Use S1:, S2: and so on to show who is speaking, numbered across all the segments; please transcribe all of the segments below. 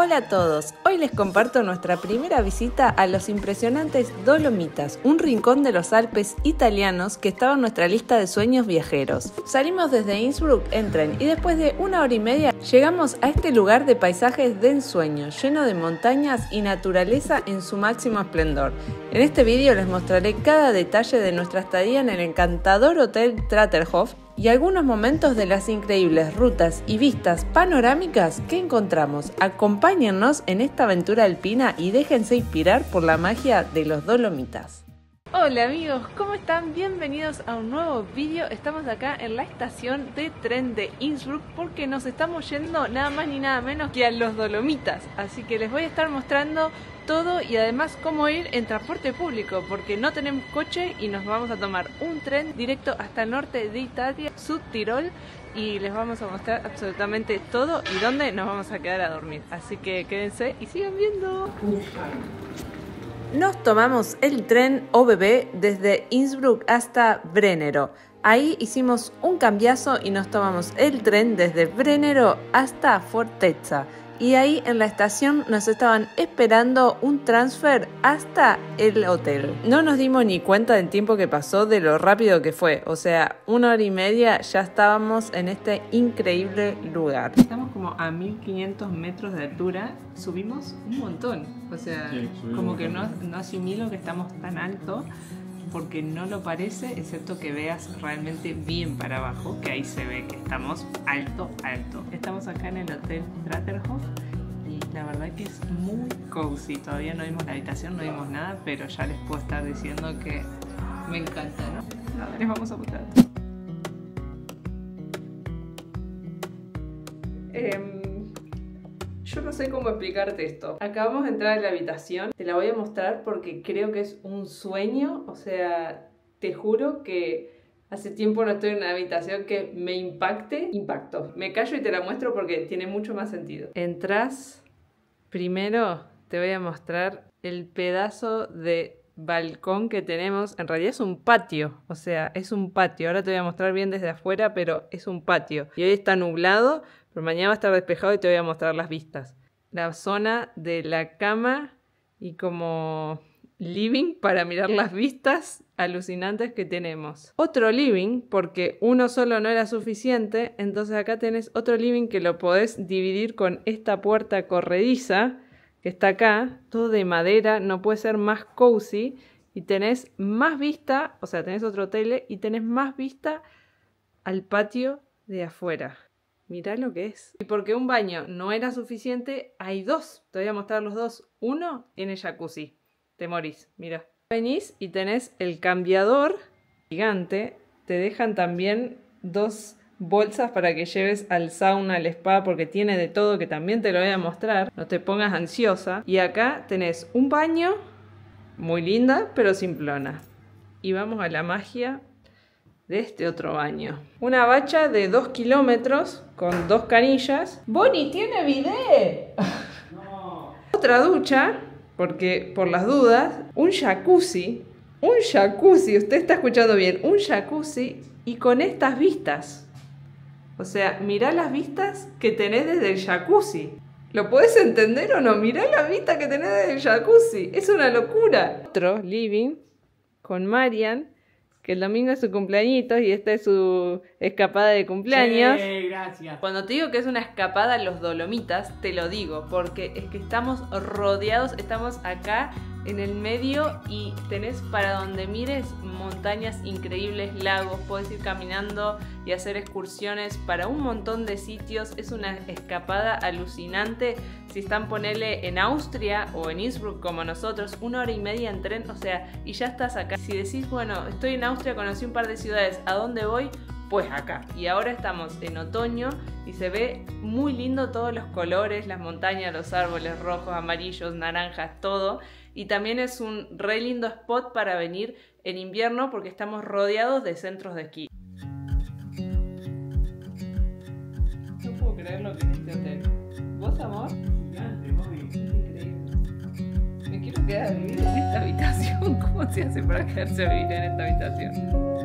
S1: Hola a todos, hoy les comparto nuestra primera visita a los impresionantes Dolomitas, un rincón de los Alpes italianos que estaba en nuestra lista de sueños viajeros. Salimos desde Innsbruck en tren y después de una hora y media llegamos a este lugar de paisajes de ensueño, lleno de montañas y naturaleza en su máximo esplendor. En este vídeo les mostraré cada detalle de nuestra estadía en el encantador Hotel Tratterhof y algunos momentos de las increíbles rutas y vistas panorámicas que encontramos. Acompáñennos en esta aventura alpina y déjense inspirar por la magia de los Dolomitas. Hola amigos, ¿cómo están? Bienvenidos a un nuevo vídeo. Estamos acá en la estación de tren de Innsbruck porque nos estamos yendo nada más ni nada menos que a los Dolomitas. Así que les voy a estar mostrando todo y además cómo ir en transporte público porque no tenemos coche y nos vamos a tomar un tren directo hasta el norte de Italia, Sud Tirol y les vamos a mostrar absolutamente todo y dónde nos vamos a quedar a dormir. Así que quédense y sigan viendo. Nos tomamos el tren OBB desde Innsbruck hasta Brennero. Ahí hicimos un cambiazo y nos tomamos el tren desde Brennero hasta Fortezza y ahí en la estación nos estaban esperando un transfer hasta el hotel. No nos dimos ni cuenta del tiempo que pasó, de lo rápido que fue. O sea, una hora y media ya estábamos en este increíble lugar. Estamos como a 1500 metros de altura, subimos un montón. O sea, como que no, no asimilo que estamos tan alto porque no lo parece, excepto que veas realmente bien para abajo, que ahí se ve que estamos alto, alto. Estamos acá en el Hotel Tratterhof y la verdad que es muy cozy. Todavía no vimos la habitación, no vimos nada, pero ya les puedo estar diciendo que me encanta, ¿no? Ahora les vamos a mostrar. Sé cómo explicarte esto. Acabamos de entrar en la habitación. Te la voy a mostrar porque creo que es un sueño. O sea, te juro que hace tiempo no estoy en una habitación que me impacte. Impacto. Me callo y te la muestro porque tiene mucho más sentido. Entras. Primero te voy a mostrar el pedazo de balcón que tenemos. En realidad es un patio. O sea, es un patio. Ahora te voy a mostrar bien desde afuera, pero es un patio. Y hoy está nublado pero mañana va a estar despejado y te voy a mostrar las vistas. La zona de la cama y como living para mirar las vistas alucinantes que tenemos. Otro living, porque uno solo no era suficiente, entonces acá tenés otro living que lo podés dividir con esta puerta corrediza que está acá, todo de madera, no puede ser más cozy y tenés más vista, o sea, tenés otro tele y tenés más vista al patio de afuera. Mirá lo que es. Y porque un baño no era suficiente, hay dos. Te voy a mostrar los dos. Uno tiene jacuzzi. Te morís, mira. Venís y tenés el cambiador gigante. Te dejan también dos bolsas para que lleves al sauna, al spa, porque tiene de todo que también te lo voy a mostrar. No te pongas ansiosa. Y acá tenés un baño muy linda, pero simplona. Y vamos a la magia de este otro baño. Una bacha de 2 kilómetros con dos canillas. ¡Bonnie tiene bidet! Otra ducha, porque por las dudas, un jacuzzi. Un jacuzzi, usted está escuchando bien, un jacuzzi y con estas vistas. O sea, mirá las vistas que tenés desde el jacuzzi. ¿Lo puedes entender o no? Mirá la vista que tenés desde el jacuzzi. Es una locura. Otro living con Marian que el domingo es su cumpleañito y esta es su escapada de cumpleaños.
S2: Sí, gracias.
S1: Cuando te digo que es una escapada a los Dolomitas, te lo digo, porque es que estamos rodeados, estamos acá en el medio y tenés para donde mires montañas increíbles, lagos, puedes ir caminando y hacer excursiones para un montón de sitios. Es una escapada alucinante. Si están, ponele en Austria o en Innsbruck como nosotros, una hora y media en tren, o sea, y ya estás acá. Si decís, bueno, estoy en Austria, conocí un par de ciudades, ¿a dónde voy? Pues acá. Y ahora estamos en otoño y se ve muy lindo todos los colores, las montañas, los árboles rojos, amarillos, naranjas, todo. Y también es un re lindo spot para venir en invierno porque estamos rodeados de centros de esquí. No puedo creer lo que es este hotel. ¿Vos, amor? Increíble. Me quiero quedar a vivir en esta habitación. ¿Cómo se hace para quedarse a vivir en esta habitación?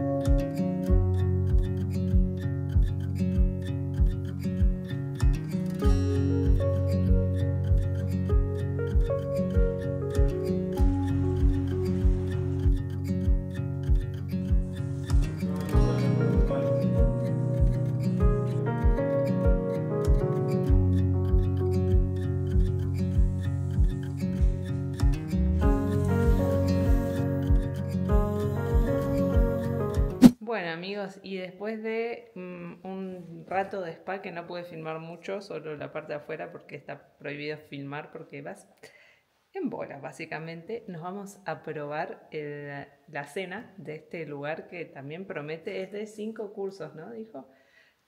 S1: Después de mm, un rato de spa que no pude filmar mucho, solo la parte de afuera porque está prohibido filmar porque vas en bolas básicamente, nos vamos a probar la cena de este lugar que también promete, es de cinco cursos, ¿no? Dijo.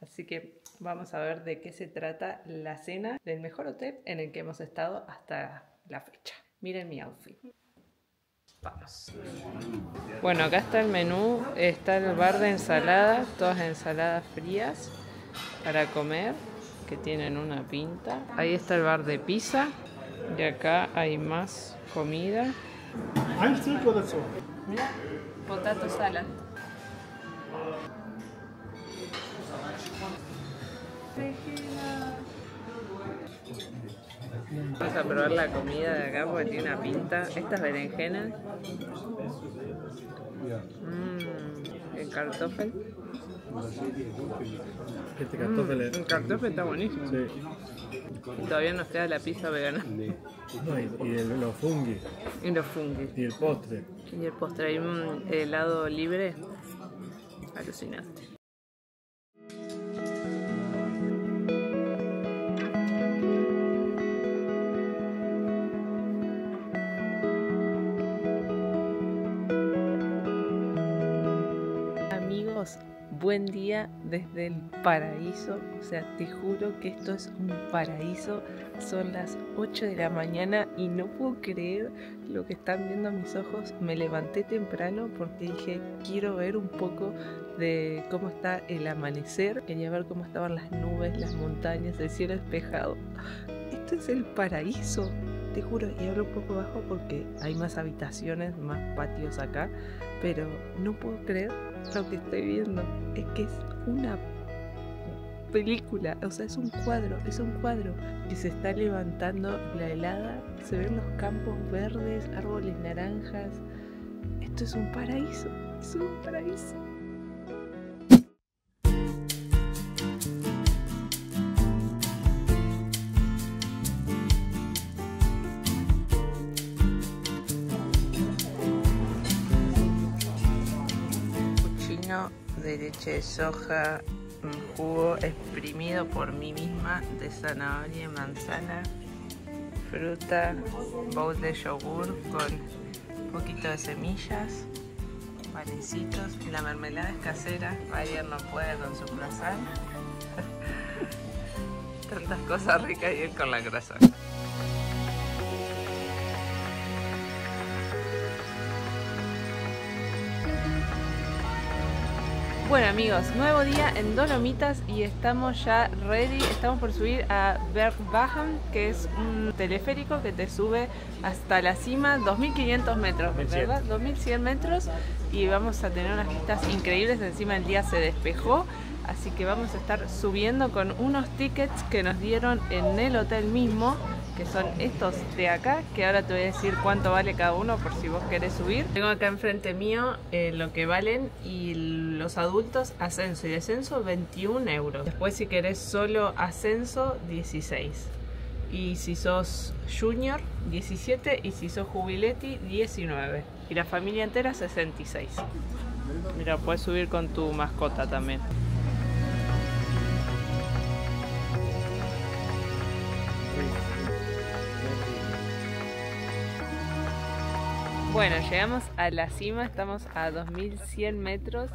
S1: Así que vamos a ver de qué se trata la cena del mejor hotel en el que hemos estado hasta la fecha. Miren mi outfit. Vamos. Bueno, acá está el menú, está el bar de ensaladas, todas ensaladas frías para comer, que tienen una pinta. Ahí está el bar de pizza y acá hay más comida. Mira, potato salad. Vamos a probar la comida de acá porque tiene una pinta. Estas berenjenas. Mmm, el cartofel.
S2: Este cartofel es...
S1: Mm, el cartofel está buenísimo.
S2: Sí.
S1: Todavía nos queda la pizza vegana.
S2: No, y, y el- los fungi.
S1: Y los fungis.
S2: Y el postre.
S1: Y el postre, hay un helado libre. Alucinante. Buen día desde el paraíso. O sea, te juro que esto es un paraíso. Son las 8 de la mañana y no puedo creer lo que están viendo mis ojos. Me levanté temprano porque dije, quiero ver un poco de cómo está el amanecer. Quería ver cómo estaban las nubes, las montañas, el cielo despejado. Esto es el paraíso. Te juro, y hablo un poco bajo porque hay más habitaciones, más patios acá, pero no puedo creer lo que estoy viendo. Es que es una película, o sea, es un cuadro, es un cuadro que se está levantando la helada, se ven los campos verdes, árboles naranjas. Esto es un paraíso, es un paraíso. Leche de soja, jugo exprimido por mí misma de zanahoria y manzana, fruta, bowl de yogur con un poquito de semillas, panecitos, la mermelada es casera, Ryan no puede con su croissant. Tantas cosas ricas y él con la croissant. Bueno amigos, nuevo día en Dolomitas y estamos ya ready, estamos por subir a Bergbachen, que es un teleférico que te sube hasta la cima, 2500 metros,
S2: 2100.
S1: ¿verdad? 2100 metros y vamos a tener unas vistas increíbles, encima el día se despejó, así que vamos a estar subiendo con unos tickets que nos dieron en el hotel mismo, que son estos de acá, que ahora te voy a decir cuánto vale cada uno por si vos querés subir. Tengo acá enfrente mío eh, lo que valen y los adultos ascenso y descenso 21 euros. Después si querés solo ascenso 16. Y si sos junior 17 y si sos jubileti 19. Y la familia entera 66. Mira, puedes subir con tu mascota también. Bueno, llegamos a la cima, estamos a 2100 metros.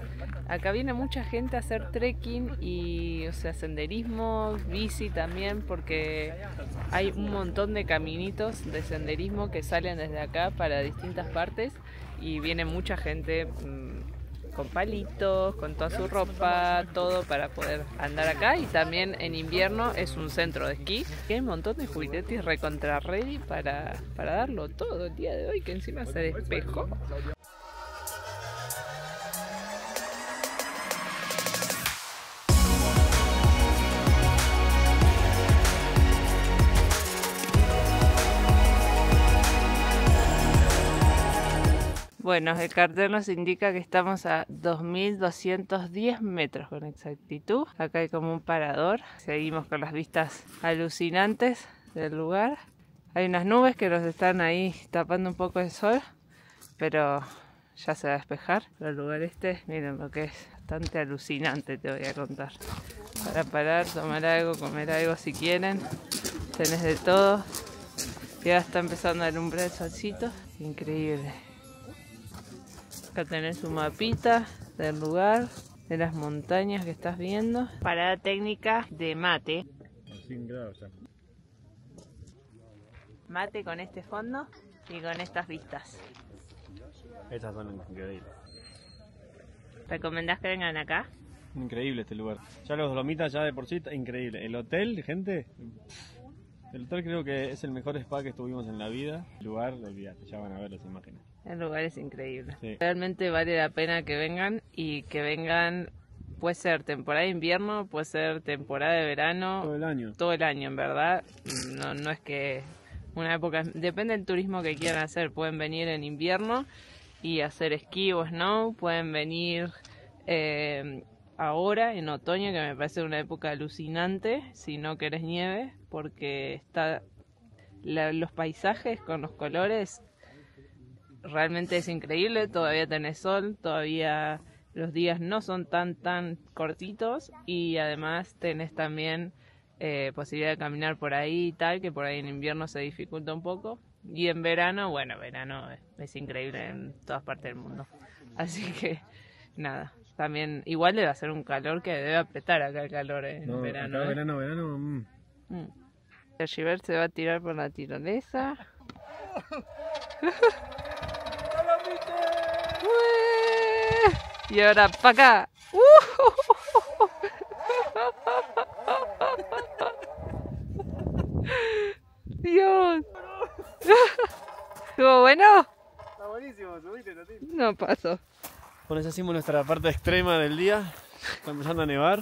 S1: Acá viene mucha gente a hacer trekking y, o sea, senderismo, bici también, porque hay un montón de caminitos de senderismo que salen desde acá para distintas partes y viene mucha gente mm, con palitos, con toda su ropa, todo para poder andar acá. Y también en invierno es un centro de esquí. Y hay un montón de juguetes recontra ready para, para darlo todo el día de hoy, que encima se despejó. Bueno, el cartel nos indica que estamos a 2210 metros con exactitud. Acá hay como un parador. Seguimos con las vistas alucinantes del lugar. Hay unas nubes que nos están ahí tapando un poco el sol, pero ya se va a despejar. El lugar este, miren lo que es bastante alucinante, te voy a contar. Para parar, tomar algo, comer algo si quieren. Tenés de todo. Ya está empezando a alumbrar el solcito. Increíble. Acá tenés un mapita del lugar, de las montañas que estás viendo. Parada técnica de mate.
S2: 100 grados ya.
S1: Mate con este fondo y con estas vistas.
S2: Estas son increíbles.
S1: ¿Recomendás que vengan acá?
S2: Increíble este lugar. Ya los Dolomitas ya de por sí está increíble. El hotel, gente. El hotel creo que es el mejor spa que estuvimos en la vida. El lugar, olvídate, ya van a ver las imágenes.
S1: El lugar es increíble.
S2: Sí.
S1: Realmente vale la pena que vengan y que vengan, puede ser temporada de invierno, puede ser temporada de verano,
S2: Todo el año.
S1: todo el año, en verdad. No, no es que una época, depende del turismo que quieran hacer. Pueden venir en invierno y hacer esquí o snow, pueden venir eh, ahora en otoño, que me parece una época alucinante, si no querés nieve, porque está la- los paisajes con los colores realmente es increíble, todavía tenés sol, todavía los días no son tan tan cortitos y además tenés también eh, posibilidad de caminar por ahí y tal, que por ahí en invierno se dificulta un poco. Y en verano, bueno, verano es, es increíble en todas partes del mundo. Así que nada, también igual debe hacer un calor que debe apretar acá el calor en
S2: No,
S1: verano.
S2: acá
S1: ¿eh?
S2: verano, verano. mm.
S1: Mm. El Giver se va a tirar por la tirolesa. Y ahora para acá. Dios. ¿Estuvo bueno?
S2: Está buenísimo, subiste,
S1: No pasó.
S2: Bueno, ya hicimos nuestra parte extrema del día. Está empezando a nevar.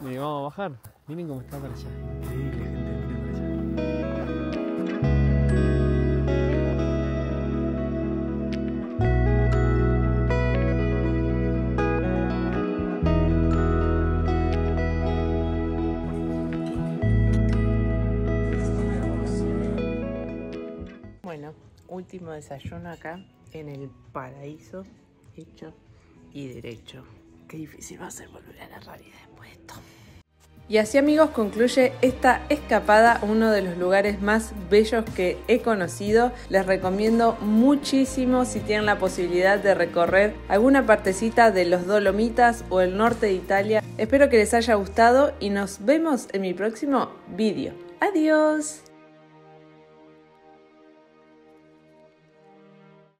S2: Y vamos a bajar. Miren cómo está para allá.
S1: Último desayuno acá en el paraíso hecho y derecho. Qué difícil va a ser volver a la realidad después de esto. Y así amigos concluye esta escapada a uno de los lugares más bellos que he conocido. Les recomiendo muchísimo si tienen la posibilidad de recorrer alguna partecita de los Dolomitas o el norte de Italia. Espero que les haya gustado y nos vemos en mi próximo vídeo. Adiós.